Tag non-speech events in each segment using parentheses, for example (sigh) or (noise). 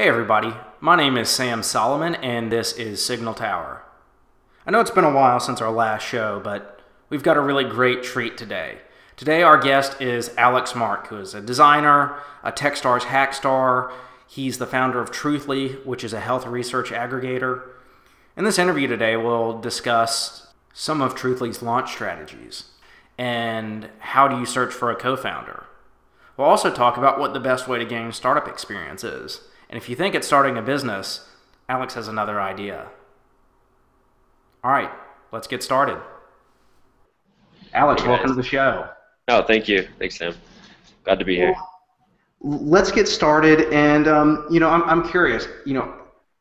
Hey everybody, my name is Sam Solomon and this is Signal Tower. I know it's been a while since our last show, but we've got a really great treat today. Today our guest is Alex Mark, who is a designer, a Techstars hack star. He's the founder of Truthly, which is a health research aggregator. In this interview today, we'll discuss some of Truthly's launch strategies and how do you search for a co-founder. We'll also talk about what the best way to gain startup experience is. And if you think it's starting a business, Alex has another idea. All right, let's get started. Alex, Hey, welcome to the show. Oh, thank you. Thanks, Sam. Glad to be here. Let's get started. And, um, you know, I'm, I'm curious, you know,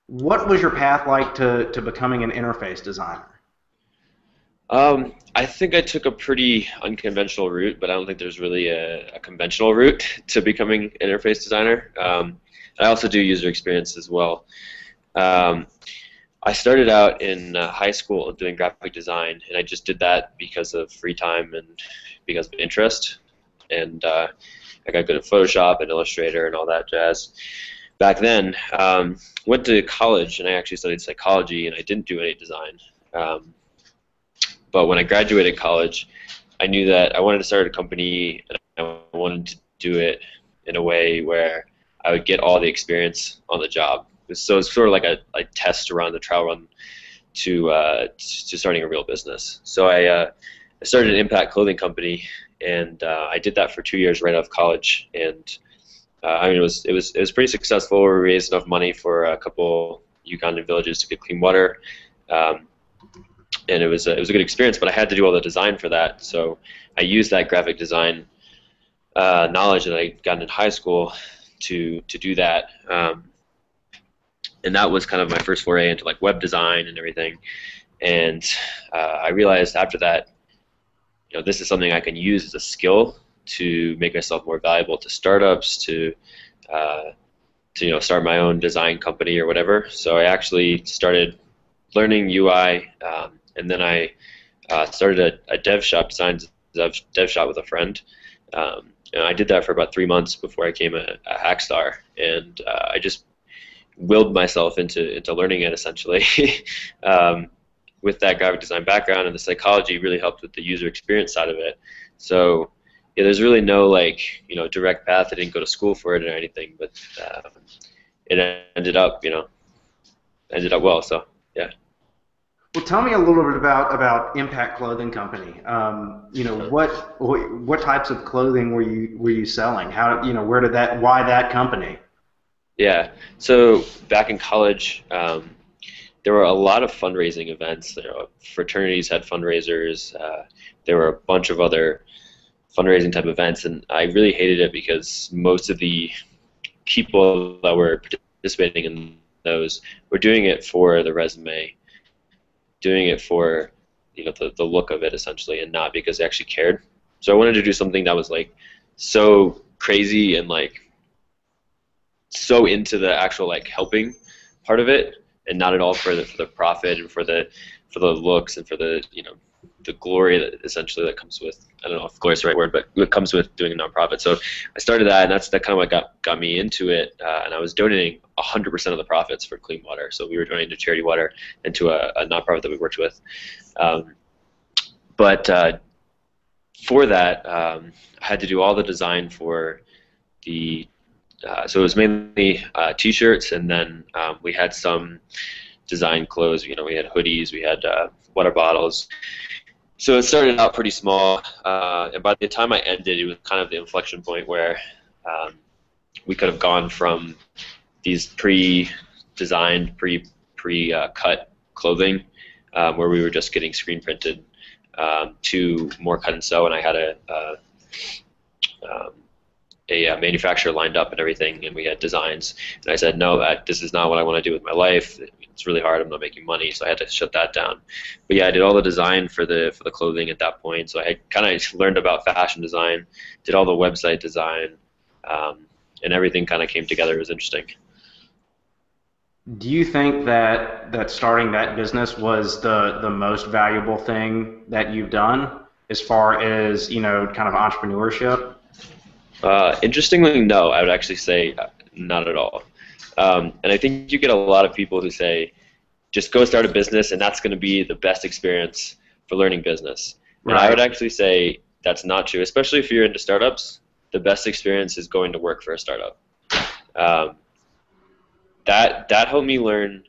what was your path like to, to becoming an interface designer? Um, I think I took a pretty unconventional route, but I don't think there's really a, a conventional route (laughs) to becoming an interface designer. Um, I also do user experience as well. Um, I started out in uh, high school doing graphic design, and I just did that because of free time and because of interest. And uh, I got good at Photoshop and Illustrator and all that jazz. Back then, um, went to college and I actually studied psychology, and I didn't do any design. Um, but when I graduated college, I knew that I wanted to start a company and I wanted to do it in a way where I would get all the experience on the job. So it's sort of like a, a test run, the trial run to uh, to starting a real business. So I, uh, I started an impact clothing company, and uh, I did that for two years right out of college. And uh, I mean, it was it was it was pretty successful. We raised enough money for a couple Ugandan villages to get clean water. Um, and it was a, it was a good experience. But I had to do all the design for that, so I used that graphic design uh, knowledge that I got in high school to to do that. Um, and that was kind of my first foray into like web design and everything. And uh, I realized after that, you know, this is something I can use as a skill to make myself more valuable to startups, to uh, to you know start my own design company or whatever. So I actually started learning UI, um, and then I uh, started a, a dev shop, design dev, dev shop with a friend. Um, and I did that for about three months before I became a, a hack star, and uh, I just willed myself into into learning it essentially. (laughs) um, with that graphic design background and the psychology really helped with the user experience side of it. So yeah, there's really no like you know direct path. I didn't go to school for it or anything, but uh, it ended up you know ended up well. So yeah. Well, tell me a little bit about, about Impact Clothing Company. Um, you know, what, what types of clothing were you were you selling? How you know where did that why that company? Yeah. So back in college, um, there were a lot of fundraising events. You know, fraternities had fundraisers. Uh, there were a bunch of other fundraising type events, and I really hated it because most of the people that were participating in those were doing it for the resume, doing it for you know the, the look of it essentially, and not because they actually cared. So I wanted to do something that was like so crazy and like so into the actual like helping part of it and not at all for the for the profit and for the for the looks and for the you know the glory that essentially that comes with I don't know if glory is the right word, but it comes with doing a nonprofit. So I started that, and that's that kind of what got got me into it. Uh, and I was donating 100% of the profits for clean water. So we were donating to charity water and to a, a nonprofit that we worked with. Um, but uh, for that, um, I had to do all the design for the uh, so it was mainly uh, t-shirts, and then um, we had some design clothes. You know, we had hoodies, we had uh, water bottles. So it started out pretty small, uh, and by the time I ended, it was kind of the inflection point where um, we could have gone from these pre-designed, pre pre-cut clothing, um, where we were just getting screen printed, um, to more cut and sew, and I had a, um, a uh, manufacturer lined up and everything, and we had designs. And I said, no, that, this is not what I want to do with my life. It's really hard. I'm not making money, so I had to shut that down. But yeah, I did all the design for the for the clothing at that point. So I kind of learned about fashion design, did all the website design, um, and everything kind of came together. It was interesting. Do you think that that starting that business was the the most valuable thing that you've done as far as you know kind of entrepreneurship? Uh, interestingly, no. I would actually say uh, not at all. Um, and I think you get a lot of people who say, just go start a business, and that's going to be the best experience for learning business. Right. And I would actually say that's not true, especially if you're into startups. The best experience is going to work for a startup. Um, that that helped me learn.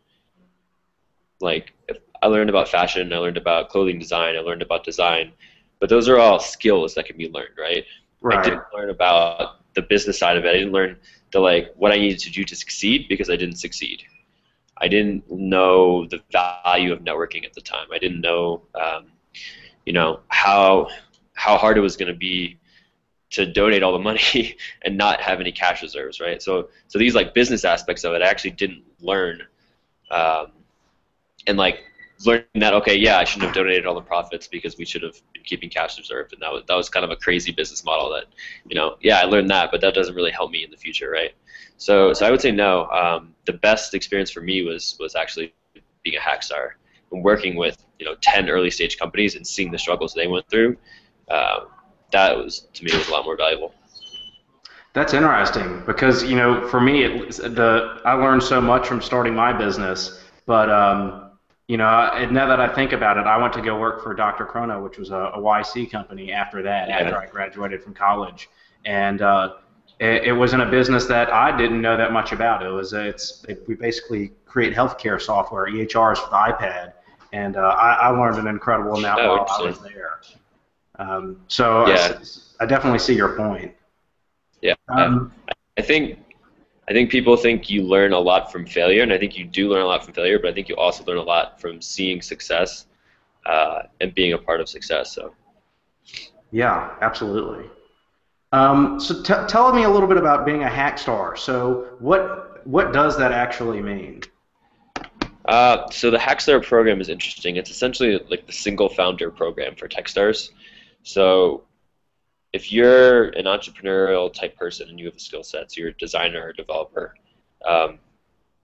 Like I learned about fashion, I learned about clothing design, I learned about design, but those are all skills that can be learned, right? Right. I didn't learn about the business side of it. I didn't learn the like what I needed to do to succeed because I didn't succeed. I didn't know the value of networking at the time. I didn't know, um, you know, how how hard it was going to be to donate all the money (laughs) and not have any cash reserves, right? So so these like business aspects of it, I actually didn't learn, um, and like learning that okay, yeah, I shouldn't have donated all the profits because we should have been keeping cash reserved, and that was that was kind of a crazy business model that, you know, yeah, I learned that, but that doesn't really help me in the future, right? So so I would say no. Um, the best experience for me was was actually being a hack star and working with you know 10 early stage companies and seeing the struggles they went through. Uh, that was to me was a lot more valuable. That's interesting because you know for me it, the I learned so much from starting my business, but um, you know, now that I think about it, I went to go work for drchrono, which was a, a YC company after that, yeah. after I graduated from college. And uh, it, it, was in a business that I didn't know that much about. It was it's it, we basically create healthcare software, EHRs for the iPad, and uh, I, I, learned an incredible amount oh, while I was there. Um, so yeah. I, I, definitely see your point. Yeah, um, I think I think people think you learn a lot from failure, and I think you do learn a lot from failure, but I think you also learn a lot from seeing success uh, and being a part of success. So. Yeah, absolutely. Um, so t- tell me a little bit about being a hack star. So what what does that actually mean? Uh, so the Hackstar program is interesting. It's essentially like the single founder program for Techstars. So if you're an entrepreneurial type person and you have a skill set, so you're a designer or a developer, um,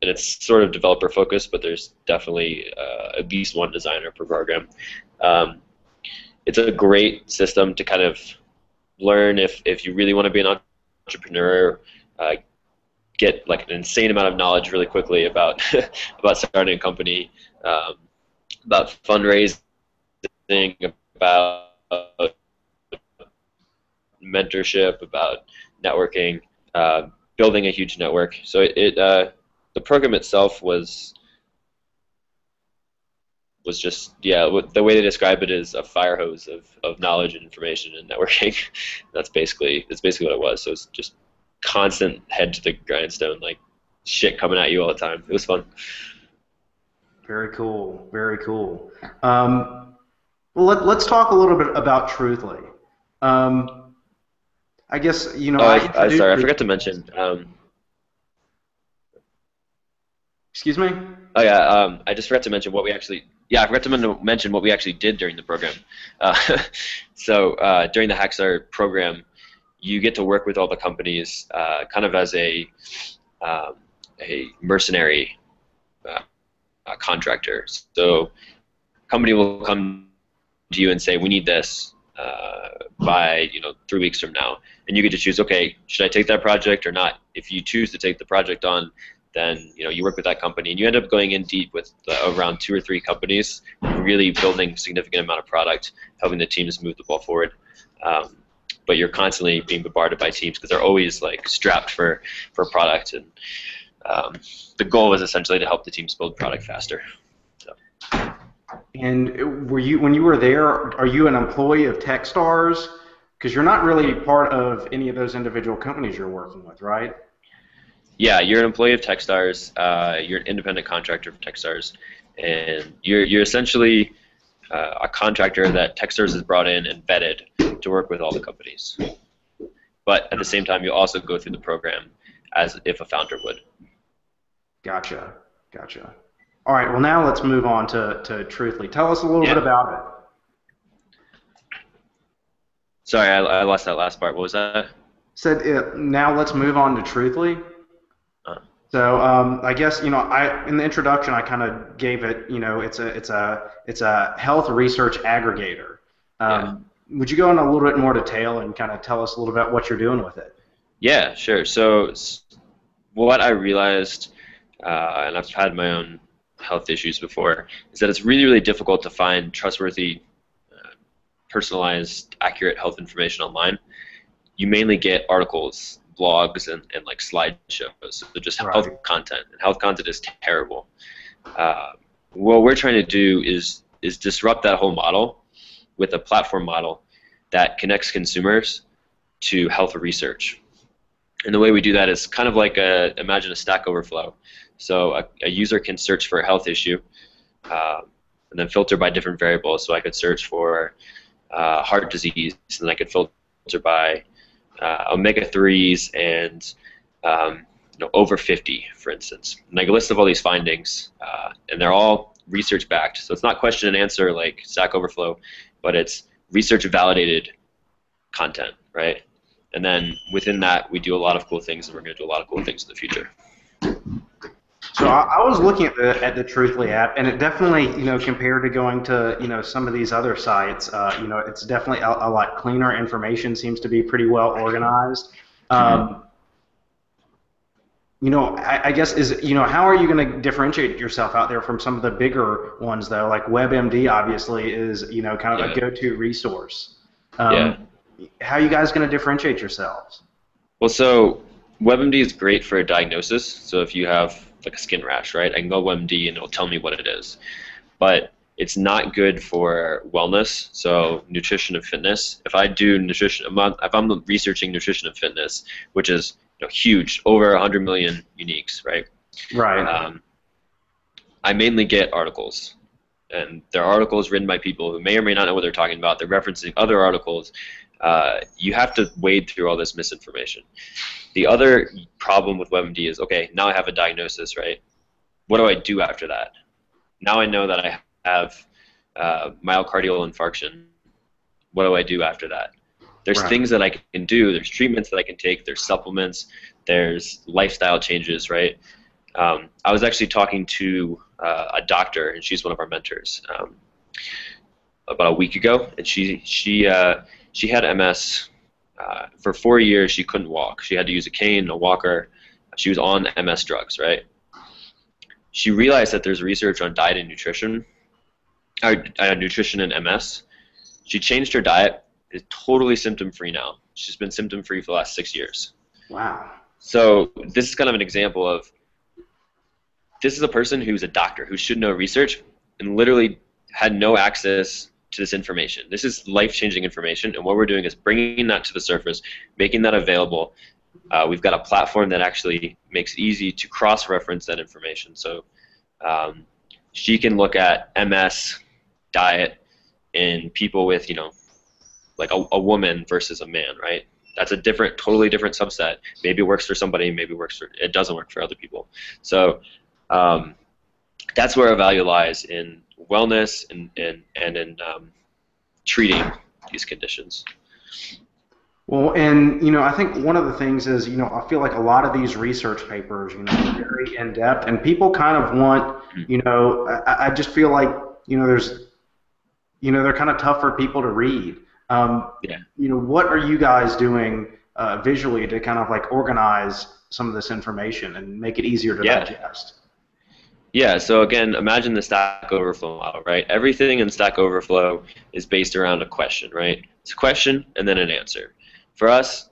and it's sort of developer focused, but there's definitely uh, at least one designer per program. Um, it's a great system to kind of learn if, if you really want to be an entrepreneur, uh, get like an insane amount of knowledge really quickly about (laughs) about starting a company, um, about fundraising, about mentorship, about networking, uh, building a huge network. So it, it uh, the program itself was was just yeah the way they describe it is a fire hose of, of knowledge and information and networking. (laughs) That's basically that's basically what it was. So it's just constant head to the grindstone like shit coming at you all the time. It was fun. Very cool. Very cool. Um, well let, let's talk a little bit about truthly um, I guess you know. Oh, I, I sorry, I forgot to mention. Um, excuse me. Oh yeah, um, I just forgot to mention what we actually. Yeah, I forgot to mention what we actually did during the program. Uh, (laughs) so uh, during the Hackstar program, you get to work with all the companies, uh, kind of as a um, a mercenary uh, contractor. So, company will come to you and say, "We need this." Uh, by you know three weeks from now, and you get to choose. Okay, should I take that project or not? If you choose to take the project on, then you know you work with that company, and you end up going in deep with uh, around two or three companies, really building significant amount of product, helping the teams move the ball forward. Um, but you're constantly being bombarded by teams because they're always like strapped for for product, and um, the goal is essentially to help the teams build product faster. And were you when you were there? Are you an employee of TechStars? Because you're not really part of any of those individual companies you're working with, right? Yeah, you're an employee of TechStars. Uh, you're an independent contractor for TechStars, and you're you're essentially uh, a contractor that TechStars has brought in and vetted to work with all the companies. But at the same time, you also go through the program as if a founder would. Gotcha, gotcha. All right, well now let's move on to, to Truthly. Tell us a little yeah. bit about it. Sorry, I, I lost that last part. What was that? Said uh, now let's move on to Truthly. Uh. So um, I guess you know I in the introduction I kind of gave it you know it's a it's a it's a health research aggregator. Um, yeah. Would you go in a little bit more detail and kind of tell us a little bit about what you're doing with it? Yeah, sure. So what I realized, uh, and I've had my own health issues before, is that it's really, really difficult to find trustworthy, uh, personalized, accurate health information online. You mainly get articles, blogs, and, and like slideshows. So just right. health content, and health content is terrible. Uh, what we're trying to do is is disrupt that whole model with a platform model that connects consumers to health research. And the way we do that is kind of like a, imagine a Stack Overflow. So a, a user can search for a health issue uh, and then filter by different variables. So I could search for uh, heart disease, and I could filter by uh, omega 3s and um, you know, over 50, for instance. And I can list of all these findings, uh, and they're all research backed. So it's not question and answer like Stack Overflow, but it's research validated content, right? And then within that, we do a lot of cool things, and we're going to do a lot of cool things in the future. So I, was looking at the at the Truthly app, and it definitely, you know, compared to going to, you know, some of these other sites, uh, you know, it's definitely a, a, lot cleaner. Information seems to be pretty well organized. Um, you know, I, I, guess is you know, how are you going to differentiate yourself out there from some of the bigger ones though? Like WebMD obviously is you know kind of yeah. a go-to resource. Um, yeah how are you guys going to differentiate yourselves? Well, so WebMD is great for a diagnosis. So if you have like a skin rash, right, I can go WebMD and it'll tell me what it is. But it's not good for wellness, so nutrition and fitness. If I do nutrition, if I'm researching nutrition and fitness, which is you know, huge, over 100 million uniques, right? Right. Um, I mainly get articles, and they're articles written by people who may or may not know what they're talking about. They're referencing other articles, uh, you have to wade through all this misinformation. The other problem with WebMD is okay, now I have a diagnosis, right? What do I do after that? Now I know that I have uh, myocardial infarction. What do I do after that? There's right. things that I can do. There's treatments that I can take. There's supplements. There's lifestyle changes, right? Um, I was actually talking to uh, a doctor, and she's one of our mentors, um, about a week ago, and she she uh, she had MS. Uh, for four years, she couldn't walk. She had to use a cane, a walker. She was on MS drugs, right? She realized that there's research on diet and nutrition, or uh, nutrition and MS. She changed her diet. Is totally symptom free now. She's been symptom free for the last six years. Wow. So this is kind of an example of this is a person who's a doctor who should know research and literally had no access to this information. This is life-changing information, and what we're doing is bringing that to the surface, making that available. Uh, we've got a platform that actually makes it easy to cross-reference that information. So um, she can look at MS diet in people with, you know, like a, a woman versus a man, right? That's a different, totally different subset. Maybe it works for somebody, maybe it works for it doesn't work for other people. So um, that's where our value lies in wellness and, and, and in um, treating these conditions. Well, and you know, I think one of the things is, you know, I feel like a lot of these research papers, you know, are very in depth, and people kind of want, mm-hmm. you know, I, I just feel like, you know, there's, you know, they're kind of tough for people to read. Um, yeah. You know, what are you guys doing uh, visually to kind of like organize some of this information and make it easier to yeah. digest? Yeah, so again, imagine the Stack Overflow model, right? Everything in Stack Overflow is based around a question, right? It's a question and then an answer. For us,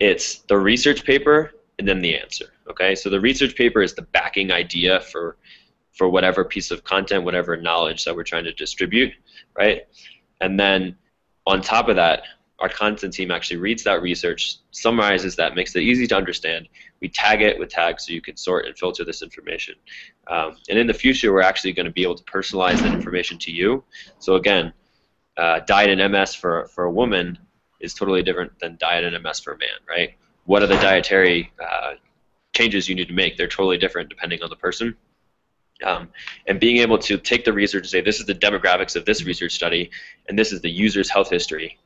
it's the research paper and then the answer, okay? So the research paper is the backing idea for for whatever piece of content, whatever knowledge that we're trying to distribute, right? And then on top of that, our content team actually reads that research, summarizes that, makes it easy to understand. We tag it with tags so you can sort and filter this information. Um, and in the future, we're actually going to be able to personalize that information to you. So again, uh, diet and MS for, for a woman is totally different than diet and MS for a man, right? What are the dietary uh, changes you need to make? They're totally different depending on the person. Um, and being able to take the research and say, this is the demographics of this research study, and this is the user's health history,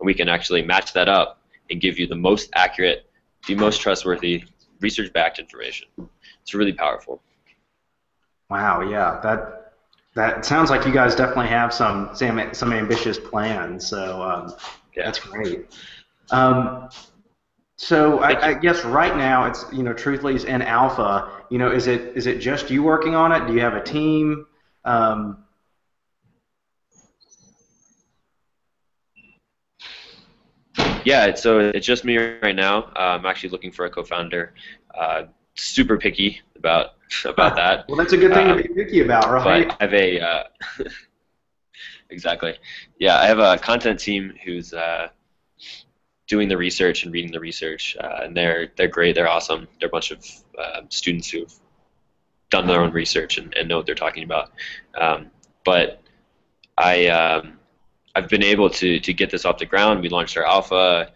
and we can actually match that up and give you the most accurate, the most trustworthy, research-backed information. It's really powerful. Wow, yeah, that that sounds like you guys definitely have some some, some ambitious plans. So um, yeah. that's great. Um, So I, I, guess right now it's you know Truthly is in alpha. You know, is it is it just you working on it? Do you have a team? Um, yeah, so it's just me right now. Uh, I'm actually looking for a co-founder. Uh, super picky about (laughs) about that. well, that's a good thing to be um, picky about, right? But I have a uh, (laughs) exactly. Yeah, I have a content team who's uh, doing the research and reading the research, uh, and they're they're great. They're awesome. They're a bunch of uh, students who've done their own research and, and know what they're talking about. Um, but I um, I've been able to to get this off the ground. We launched our alpha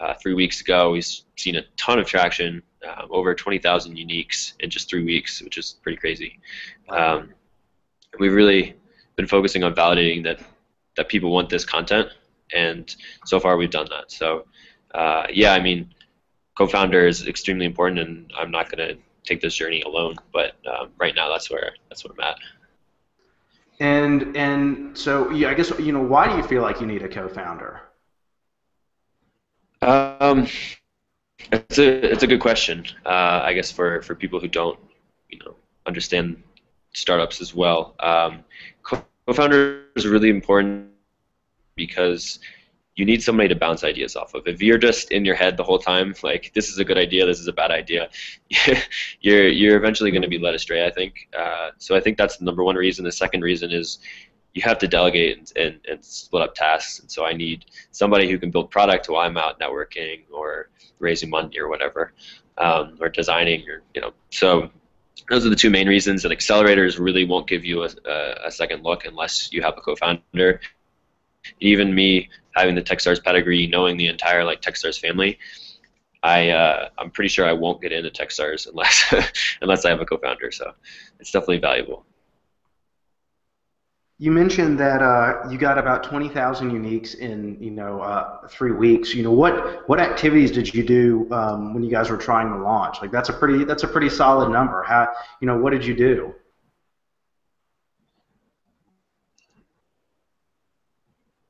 uh, three weeks ago. We've seen a ton of traction, um, over 20,000 uniques in just three weeks, which is pretty crazy. Um, we've really been focusing on validating that that people want this content, and so far we've done that. So uh, yeah, I mean, co-founder is extremely important, and I'm not going to take this journey alone. But um, right now, that's where that's where I'm at. And and so yeah, I guess you know why do you feel like you need a co-founder? Um, it's a it's a good question. Uh, I guess for for people who don't you know understand startups as well, um, co-founder is really important because you need somebody to bounce ideas off of. If you're just in your head the whole time, like this is a good idea, this is a bad idea, (laughs) you're you're eventually going to be led astray. I think. Uh, so I think that's the number one reason. The second reason is you have to delegate and, and, and split up tasks. And so I need somebody who can build product while I'm out networking or raising money or whatever, um, or designing or you know. So those are the two main reasons. And accelerators really won't give you a, a, a second look unless you have a co-founder even me having the Techstars pedigree, knowing the entire like Techstars family, I uh, I'm pretty sure I won't get into Techstars unless (laughs) unless I have a co-founder. So it's definitely valuable. You mentioned that uh, you got about twenty thousand uniques in you know uh, three weeks. You know what what activities did you do um, when you guys were trying to launch? Like that's a pretty that's a pretty solid number. How you know what did you do?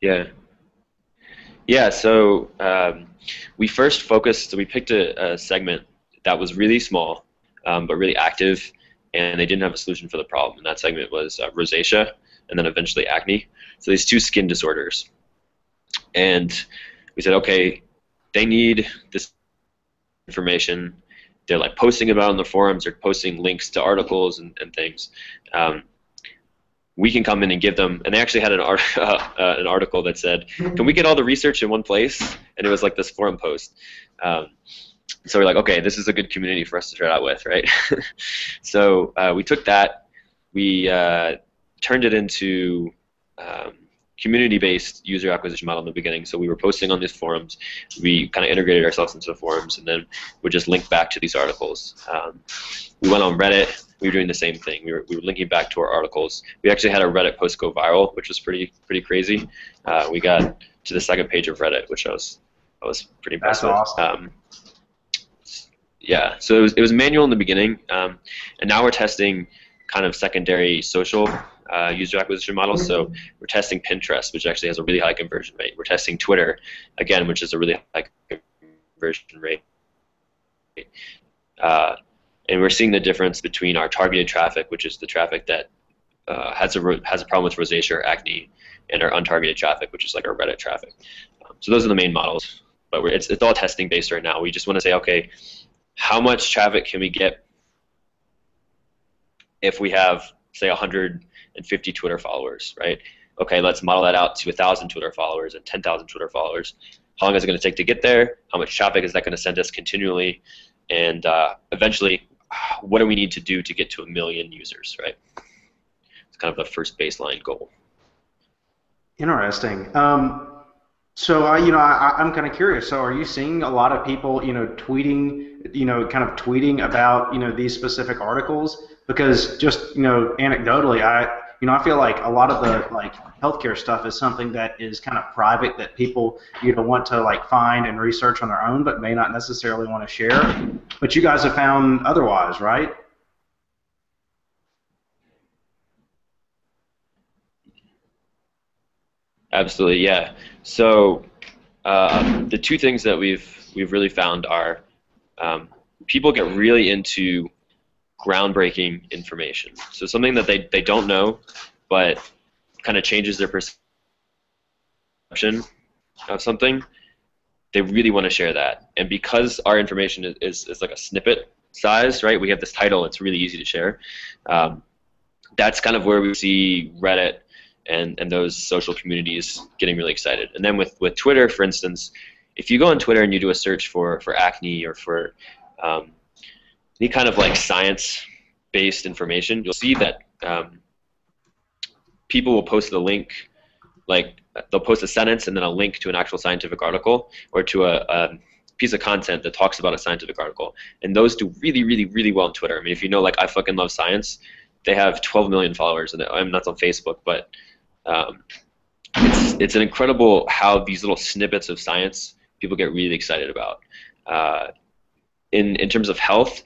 Yeah. Yeah, so um, we first focused, so we picked a, a, segment that was really small, um, but really active, and they didn't have a solution for the problem. And that segment was uh, rosacea, and then eventually acne. So these two skin disorders. And we said, okay, they need this information. They're like posting about it on the forums, they're posting links to articles and, and things. Um, we can come in and give them and they actually had an, art, uh, (laughs) uh, an article that said can we get all the research in one place? And it was like this forum post. Um, so we're like okay this is a good community for us to start out with right? (laughs) So uh, we took that. We uh, turned it into um, community-based user acquisition model in the beginning. So we were posting on these forums. We kind of integrated ourselves into the forums, and then we just link back to these articles. Um, we went on Reddit. We were doing the same thing. We were, we were linking back to our articles. We actually had a Reddit post go viral, which was pretty pretty crazy. Uh, we got to the second page of Reddit, which I was I was pretty impressed That's awesome. Um, yeah, so it was it was manual in the beginning, um, and now we're testing kind of secondary social uh, user acquisition models. So we're testing Pinterest, which actually has a really high conversion rate. We're testing Twitter, again, which is a really high conversion rate. Uh, and we're seeing the difference between our targeted traffic, which is the traffic that uh, has a has a problem with rosacea or acne, and our untargeted traffic, which is like our Reddit traffic. Um, so those are the main models, but it's it's all testing based right now. We just want to say, okay, how much traffic can we get if we have say 100 and 50 Twitter followers, right? Okay, let's model that out to 1,000 Twitter followers and 10,000 Twitter followers. How long is it going to take to get there? How much traffic is that going to send us continually? And uh, eventually, what do we need to do to get to a million users, right? It's kind of the first baseline goal. Interesting. Um, so, uh, you know, I, I'm kind of curious. So, are you seeing a lot of people, you know, tweeting, you know, kind of tweeting about, you know, these specific articles? because just you know anecdotally I you know I feel like a lot of the like healthcare stuff is something that is kind of private that people you know want to like find and research on their own but may not necessarily want to share but you guys have found otherwise right absolutely yeah so uh, the two things that we've we've really found are um, people get really into groundbreaking information. So something that they, they don't know, but kind of changes their perception of something, they really want to share that. And because our information is, is, is, like a snippet size, right? We have this title, it's really easy to share. Um, that's kind of where we see Reddit and, and those social communities getting really excited. And then with, with Twitter, for instance, if you go on Twitter and you do a search for, for acne or for um, any kind of like science-based information, you'll see that um, people will post the link, like they'll post a sentence and then a link to an actual scientific article or to a, a piece of content that talks about a scientific article. And those do really, really, really well on Twitter. I mean, if you know, like, I fucking love science, they have 12 million followers, and I'm not on Facebook, but um, it's it's an incredible how these little snippets of science people get really excited about. Uh, in in terms of health,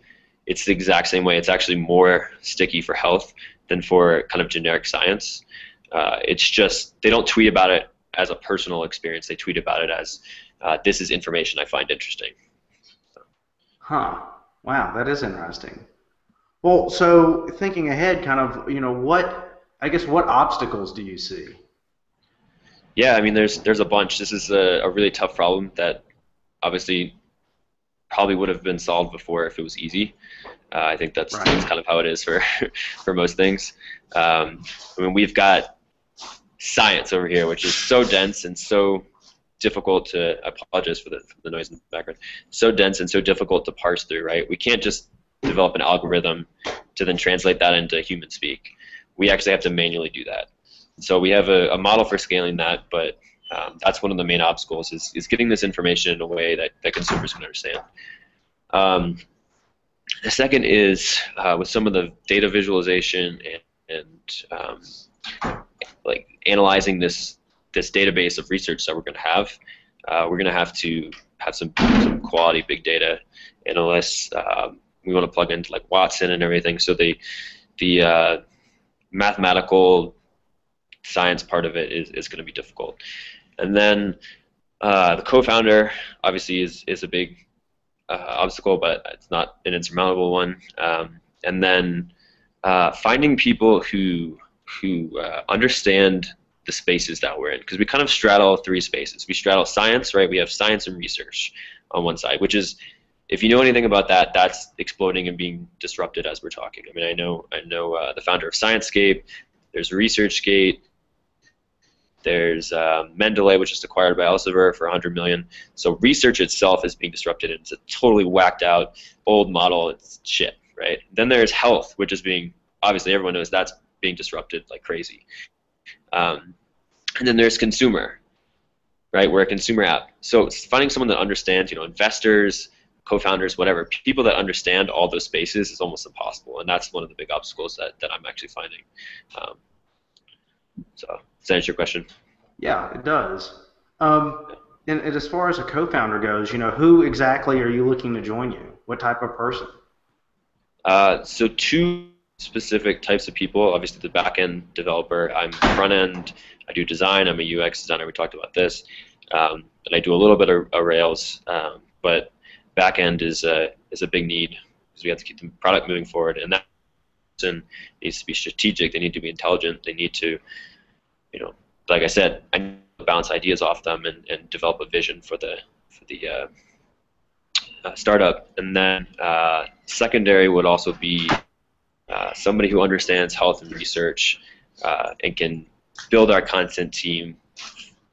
it's the exact same way. It's actually more sticky for health than for kind of generic science. Uh, it's just they don't tweet about it as a personal experience. They tweet about it as uh, this is information I find interesting. Huh. Wow, that is interesting. Well, so thinking ahead, kind of, you know, what I guess what obstacles do you see? Yeah, I mean, there's there's a bunch. This is a, a really tough problem that obviously probably would have been solved before if it was easy. Uh, I think that's, right. that's kind of how it is for (laughs) for most things. Um, I mean, we've got science over here, which is so dense and so difficult to. I apologize for the, for the noise in the background. So dense and so difficult to parse through. Right? We can't just develop an algorithm to then translate that into human speak. We actually have to manually do that. So we have a, a model for scaling that, but um, that's one of the main obstacles is, is getting this information in a way that, that consumers can understand. Um, the second is uh, with some of the data visualization and, and um, like analyzing this this database of research that we're going to have. Uh, we're going to have to have some, some quality big data analysts. Um, we want to plug into like Watson and everything. So the the uh, mathematical science part of it is, is going to be difficult. And then uh, the co-founder obviously is, is a big uh, obstacle, but it's not an insurmountable one. Um, and then uh, finding people who who uh, understand the spaces that we're in, because we kind of straddle three spaces. We straddle science, right? We have science and research on one side, which is if you know anything about that, that's exploding and being disrupted as we're talking. I mean, I know I know uh, the founder of ScienceGate. There's ResearchGate. There's uh, Mendeley, which is acquired by Elsevier for 100 million. So research itself is being disrupted, and it's a totally whacked out old model. It's shit, right? Then there's health, which is being obviously everyone knows that's being disrupted like crazy. Um, and then there's consumer, right? We're a consumer app. So finding someone that understands, you know, investors, co-founders, whatever, people that understand all those spaces is almost impossible, and that's one of the big obstacles that, that I'm actually finding. Um, so does that answer your question? Yeah, it does. Um, and, and, as far as a co-founder goes, you know, who exactly are you looking to join you? What type of person? Uh, so two specific types of people. Obviously, the back-end developer. I'm front-end. I do design. I'm a UX designer. We talked about this, um, and I do a little bit of, of Rails. Um, but back-end is a is a big need because we have to keep the product moving forward, and that person needs to be strategic. They need to be intelligent. They need to, you know, like I said, I need to bounce ideas off them and, and develop a vision for the for the uh, uh, startup. And then uh, secondary would also be uh, somebody who understands health and research uh, and can build our content team,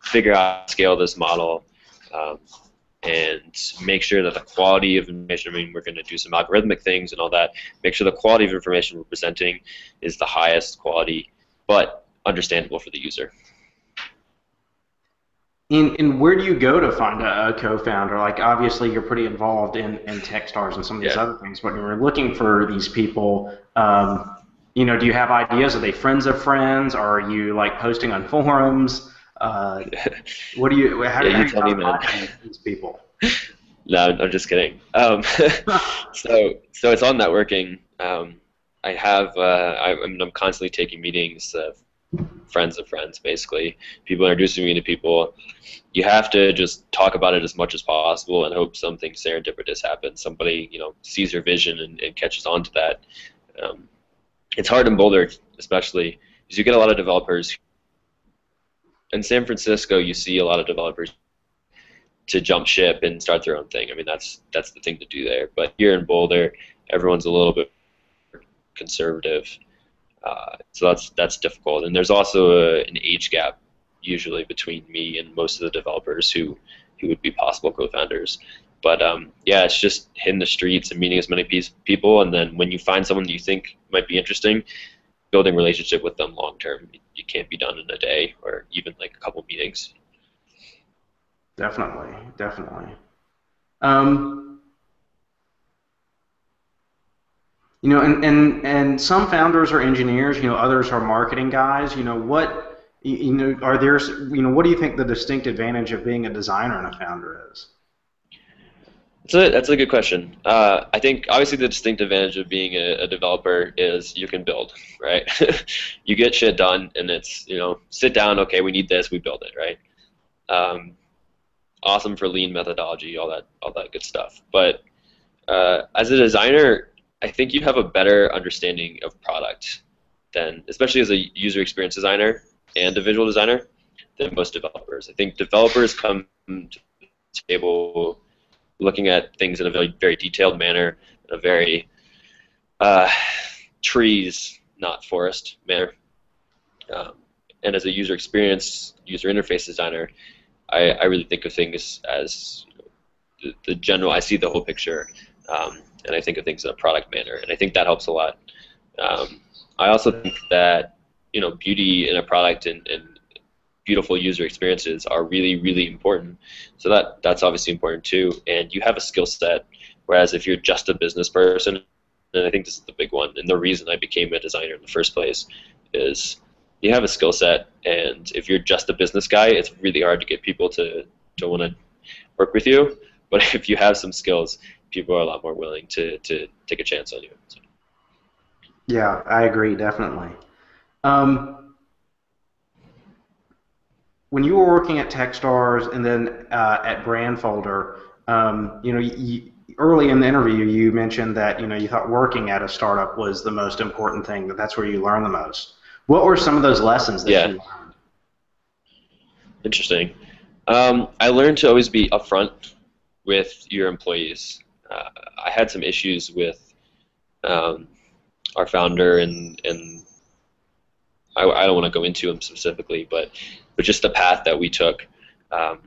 figure out scale this model, um, and make sure that the quality of information, I mean, we're going to do some algorithmic things and all that, make sure the quality of information we're presenting is the highest quality, but understandable for the user. And, and where do you go to find a, a, co-founder? Like, obviously, you're pretty involved in, in Techstars and some of these yeah. other things, but when you're looking for these people, um, you know, do you have ideas? Are they friends of friends? Are you, like, posting on forums? Uh, (laughs) what do you, how, yeah, how you, you find these people? (laughs) no, I'm just kidding. Um, (laughs) so, so it's all networking. Um, I have, uh, I, I'm constantly taking meetings uh, friends of friends, basically. People introducing me to people. You have to just talk about it as much as possible and hope something serendipitous happens. Somebody, you know, sees your vision and, and catches on to that. Um, it's hard in Boulder, especially, because you get a lot of developers. In San Francisco, you see a lot of developers to jump ship and start their own thing. I mean, that's that's the thing to do there. But here in Boulder, everyone's a little bit conservative, uh, so that's that's difficult. And there's also a, an age gap usually between me and most of the developers who who would be possible co-founders. But um, yeah, it's just hitting the streets and meeting as many people, and then when you find someone that you think might be interesting, building relationship with them long term. You can't be done in a day or even like a couple meetings. Definitely, definitely. Um, you know, and, and and some founders are engineers. You know, others are marketing guys. You know, what you know are there? You know, what do you think the distinct advantage of being a designer and a founder is? That's a, that's a good question. Uh, I think obviously the distinct advantage of being a, a developer is you can build, right? (laughs) you get shit done, and it's you know sit down. Okay, we need this. We build it, right? Um, awesome for lean methodology, all that, all that good stuff. But uh, as a designer, I think you have a better understanding of product than, especially as a user experience designer and a visual designer, than most developers. I think developers come to the table looking at things in a very, very detailed manner, in a very uh, trees, not forest manner. Um, and as a user experience, user interface designer, I, I really think of things as the, the general. I see the whole picture, um, and I think of things in a product manner, and I think that helps a lot. Um, I also think that you know beauty in a product and, and beautiful user experiences are really really important. So that that's obviously important too. And you have a skill set, whereas if you're just a business person, and I think this is the big one, and the reason I became a designer in the first place is you have a skill set, and if you're just a business guy, it's really hard to get people to, to want to work with you. (laughs) But if you have some skills, people are a lot more willing to, to take a chance on you. So. Yeah, I agree, definitely. Um, when you were working at Techstars and then uh, at Brandfolder, um, you know, you, early in the interview you mentioned that you know you thought working at a startup was the most important thing, that that's where you learn the most. What were some of those lessons that yeah. you learned? Interesting. Um, I learned to always be upfront with your employees. Uh, I had some issues with um, our founder, and and I, I don't want to go into him specifically, but but just the path that we took. Um,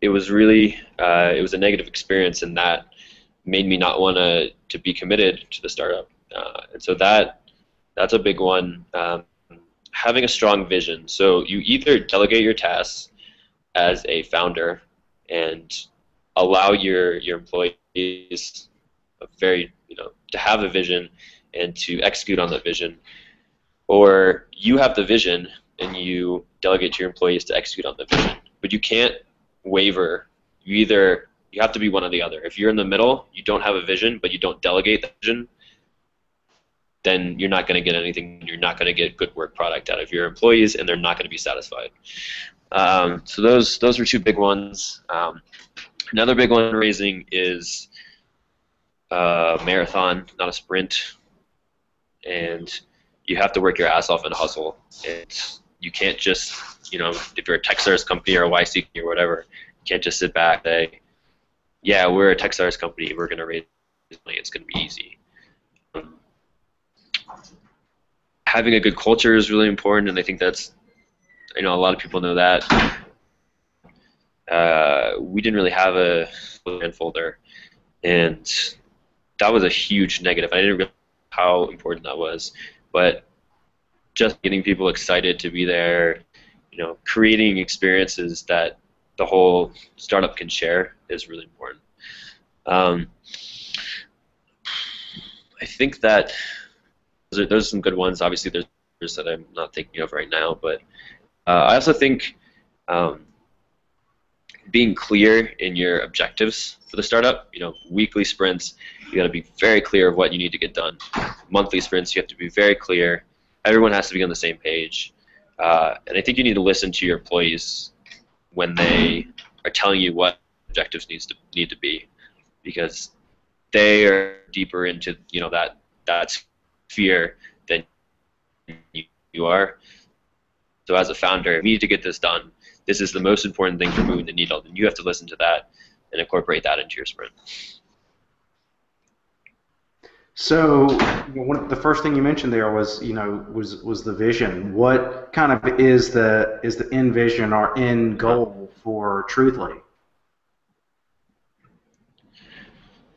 it was really uh, it was a negative experience, and that made me not want to to be committed to the startup. Uh, and so that that's a big one. Um, having a strong vision. So you either delegate your tasks as a founder and allow your your employees a very you know to have a vision and to execute on that vision, or you have the vision and you delegate to your employees to execute on the vision. But you can't waver. You either you have to be one or the other. If you're in the middle, you don't have a vision, but you don't delegate the vision, then you're not going to get anything. You're not going to get good work product out of your employees, and they're not going to be satisfied. Um, so those those are two big ones. Um, another big one raising is a marathon, not a sprint, and you have to work your ass off and hustle. It's you can't just you know if you're a Techstars company or a YC or whatever, you can't just sit back and say, yeah, we're a Techstars company, we're going to raise money, it's going to be easy having a good culture is really important, and I think that's, you know, a lot of people know that. Uh, we didn't really have a Brandfolder, and that was a huge negative. I didn't realize how important that was, but just getting people excited to be there, you know, creating experiences that the whole startup can share is really important. Um, I think that those are, those are some good ones. Obviously, there's others that I'm not thinking of right now, but uh, I also think um, being clear in your objectives for the startup. You know, weekly sprints, you got to be very clear of what you need to get done. Monthly sprints, you have to be very clear. Everyone has to be on the same page. Uh, and I think you need to listen to your employees when they are telling you what objectives needs to need to be, because they are deeper into you know that that sphere than you, you are. So as a founder, we need to get this done. This is the most important thing for moving the needle, and you have to listen to that and incorporate that into your sprint. So, one the first thing you mentioned there was, you know, was was the vision. What kind of is the is the end vision or end goal for Truthly?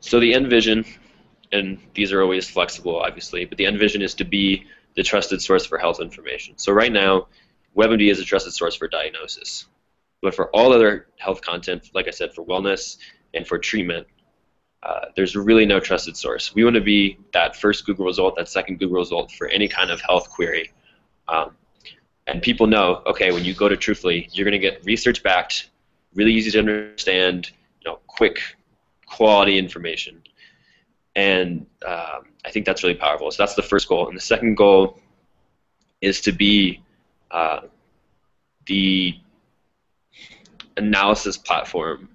So the end vision, and these are always flexible, obviously, but the end vision is to be the trusted source for health information. So right now, WebMD is a trusted source for diagnosis. But for all other health content, like I said, for wellness and for treatment, uh, there's really no trusted source. We want to be that first Google result, that second Google result for any kind of health query. Um, and people know, okay, when you go to Truthly, you're going to get research-backed, really easy to understand, you know, quick, quality information. And um, I think that's really powerful. So that's the first goal. And the second goal is to be uh, the analysis platform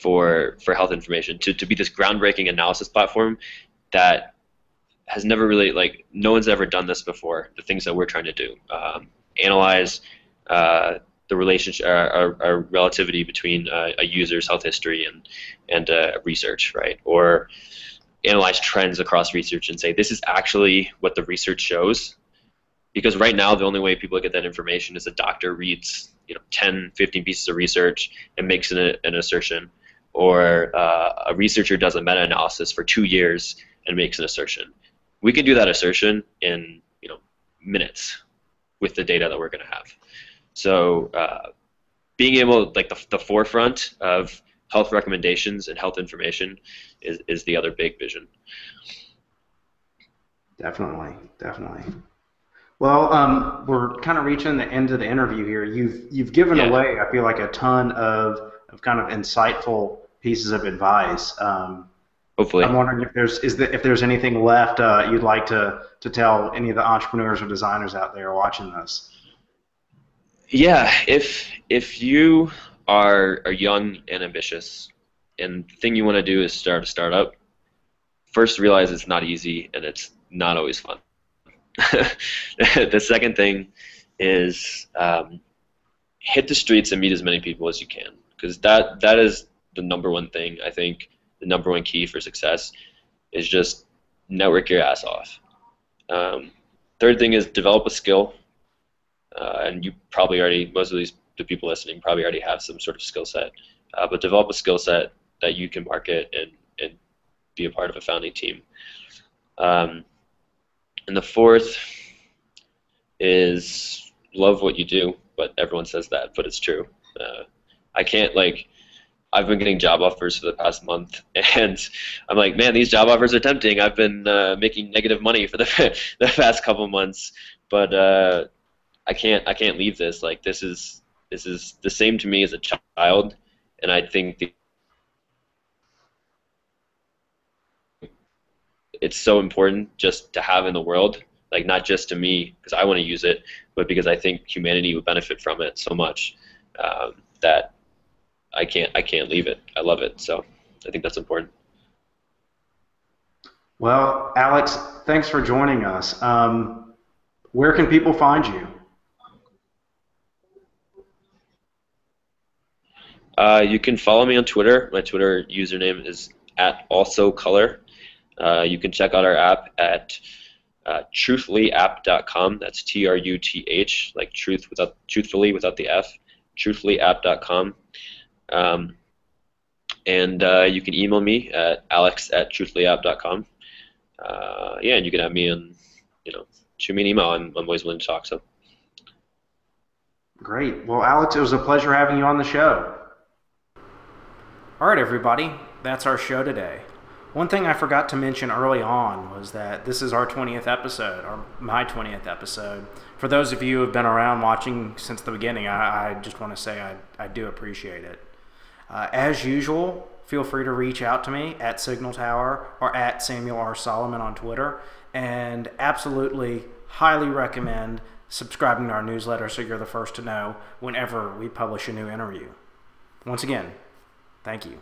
for for health information to, to be this groundbreaking analysis platform that has never really like no one's ever done this before the things that we're trying to do. Um, analyze uh, the relationship or, or, relativity between uh, a user's health history and and uh, research right? Or analyze trends across research and say this is actually what the research shows. Because right now the only way people get that information is a doctor reads you know 10 15 pieces of research and makes an, an assertion or uh, a researcher does a meta-analysis for two years and makes an assertion we can do that assertion in you know minutes with the data that we're going to have so uh, being able like the, the forefront of health recommendations and health information is, is the other big vision definitely definitely well, um, we're kind of reaching the end of the interview here. You've you've given yeah. away, I feel like, a ton of, of kind of insightful pieces of advice. Um, Hopefully, I'm wondering if there's is the, if there's anything left uh, you'd like to to tell any of the entrepreneurs or designers out there watching this. Yeah, if if you are are young and ambitious, and the thing you want to do is start a startup, first realize it's not easy and it's not always fun. (laughs) the second thing is um, hit the streets and meet as many people as you can because that that is the number one thing I think the number one key for success is just network your ass off. Um, third thing is develop a skill, uh, and you probably already most of these the people listening probably already have some sort of skill set, uh, but develop a skill set that you can market and and be a part of a founding team. Um, and the fourth is love what you do, but everyone says that, but it's true. Uh, I can't like. I've been getting job offers for the past month, (laughs) and I'm like, man, these job offers are tempting. I've been uh, making negative money for the (laughs) the past couple months, but uh, I can't I can't leave this. Like this is this is the same to me as a child, and I think the it's so important just to have in the world, like not just to me because I want to use it, but because I think humanity would benefit from it so much um, that I can't I can't leave it. I love it, so I think that's important. Well, Alex, thanks for joining us. Um, where can people find you? Uh, you can follow me on Twitter. My Twitter username is at also color. Uh, you can check out our app at uh, truthlyapp.com. That's T-R-U-T-H, like truth without truthfully without the F. Truthlyapp.com. Um, and uh, you can email me at alex at truthlyapp.com. Uh, yeah, and you can have me and you know shoot me an email. I'm, I'm always willing to talk. So. Great. Well, Alex, it was a pleasure having you on the show. All right, everybody. That's our show today. One thing I forgot to mention early on was that this is our 20th episode, or my 20th episode. For those of you who have been around watching since the beginning, I, I just want to say I, I do appreciate it. Uh, as usual, feel free to reach out to me at Signal Tower or at Samuel R. Solomon on Twitter, and absolutely highly recommend subscribing to our newsletter so you're the first to know whenever we publish a new interview. Once again, thank you.